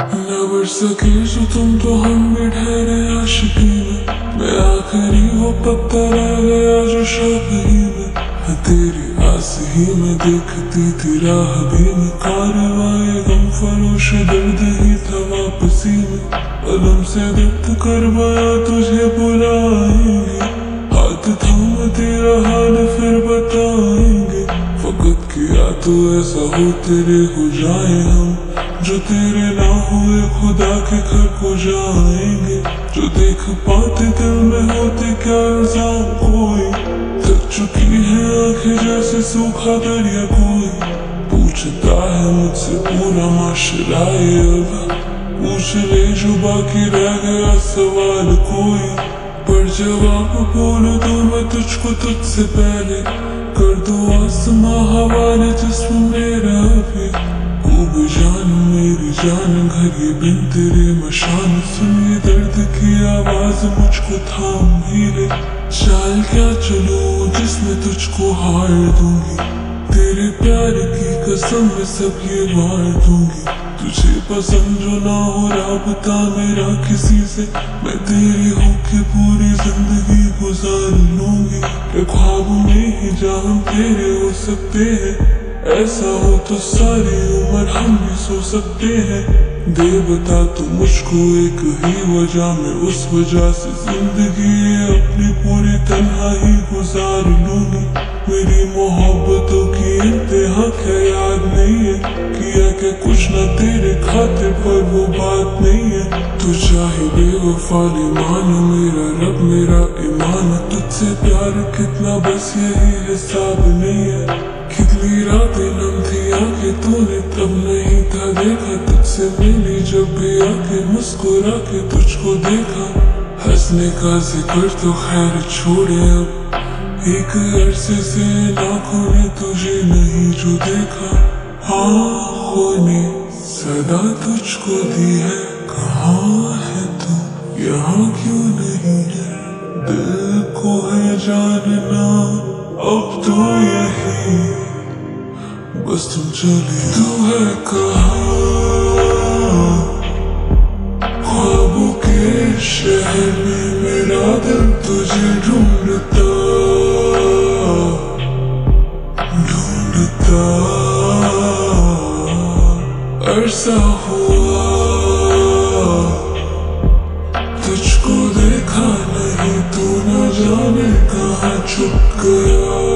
نہ بڑھ سکے جو تم تو ہم بھی ٹھہرے عاشقی میں میں آخری وہ پتہ رہ گیا جو شوق میں تیری آس ہی میں دیکھتی تھی راہ بھی میں۔ کاروائے غم، فروش درد ہی تھا واپسی میں۔ علم سے دت کروایا تجھے بلائیں گے۔ ہاتھ تھام تیرا حال پھر بتائیں گے۔ فقط کیا تو ایسا ہو تیرے ہو جائیں ہم جو تیرے نہ ہوئے خدا کے گھر کو جائیں گے۔ جو دیکھ پاتے دل میں ہوتے کیا الزام کوئی تھک چکی ہے آنکھیں جیسے سوکھا دریا کوئی پوچھتا ہے مجھ سے پورا معاشرہ اب۔ پوچھ لے جو باقی رہ گیا سوال کوئی۔ پر جواب بولو تو میں تجھ کو تجھ سے پہلے۔ کر دو آسماں حوالے جسم میرا بھی۔ یہ بن تیرے مشان سنیے درد کی آواز مجھ کو تھام ہی لے چال کیا چلو جس میں تجھ کو ہار دوں گی۔ تیرے پیار کی قسم میں سب یہ مار دوں گی۔ تجھے پسند جو نہ ہو رابطہ میرا کسی سے، میں تیری ہو کے پوری زندگی گزار لوں گی۔ کہ خواب میں ہی جہاں تیرے ہو سکتے ہیں، ایسا ہو تو ساری عمر ہم بھی سو سکتے ہیں۔ دے بتا تو مجھ کو ایک ہی وجہ میں اس وجہ سے زندگی اپنی پوری تنہا ہی گزار لوں گی۔ میری محبتوں کی انتہا کیا یاد نہیں ہے؟ کیا کہ کچھ نہ تیرے خاطر پر وہ بات نہیں ہے؟ تو چاہے بے وفال ایمان میرا رب، میرا ایمان، تجھ سے پیار کتنا بس یہی حساب نہیں ہے۔ سے ملی جب بھی آنکھیں مسکرا کے تجھ کو دیکھا۔ ہنسنے کا ذکر تو خیر چھوڑے اب۔ ایک عرصے سے لاکھوں نے تجھے نہیں جو دیکھا۔ آنکھوں نے صدا تجھ کو دی ہے۔ کہاں ہے تو؟ یہاں کیوں نہیں ہے؟ دل کو ہے جاننا۔ اب تو یہی۔ بس تم چلے۔ تو ہے کہاں؟ دن تجھے ڈھونڈتا ڈھونڈتا۔ عرصہ ہوا، تجھ کو دیکھا نہیں، تو نہ جانے کہاں چھپ گیا۔